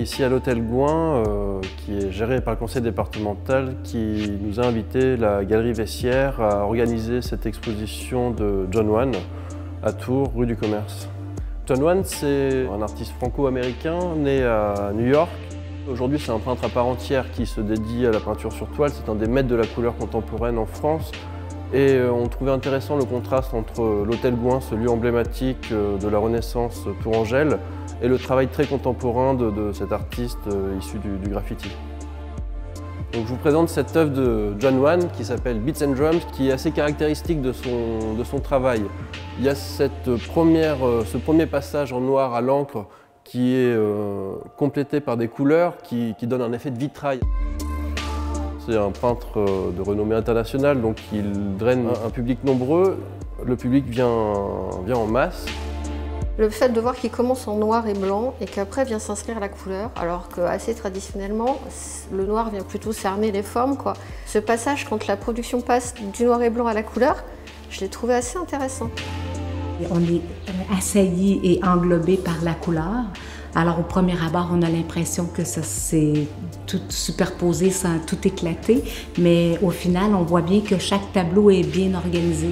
ici à l'Hôtel Gouin, euh, qui est géré par le conseil départemental, qui nous a invité, la Galerie Vessière, à organiser cette exposition de John Wan à Tours, rue du Commerce. John Wan, c'est un artiste franco-américain né à New York. Aujourd'hui, c'est un peintre à part entière qui se dédie à la peinture sur toile. C'est un des maîtres de la couleur contemporaine en France. Et euh, on trouvait intéressant le contraste entre l'Hôtel Gouin, ce lieu emblématique euh, de la Renaissance Tourangelle, et le travail très contemporain de, cet artiste euh, issu du, graffiti. Donc je vous présente cette œuvre de John Wan qui s'appelle Beats and Drums, qui est assez caractéristique de son, de son travail. Il y a cette première, ce premier passage en noir à l'encre qui est complété par des couleurs qui, qui donnent un effet de vitrail. C'est un peintre euh, de renommée internationale, donc il draine un public nombreux. Le public vient, vient en masse. Le fait de voir qu'il commence en noir et blanc et qu'après vient s'inscrire la couleur, alors que assez traditionnellement, le noir vient plutôt cerner les formes. Quoi. Ce passage, quand la production passe du noir et blanc à la couleur, je l'ai trouvé assez intéressant. On est assailli et englobé par la couleur. Alors au premier abord, on a l'impression que ça s'est tout superposé, ça a tout éclaté, mais au final, on voit bien que chaque tableau est bien organisé.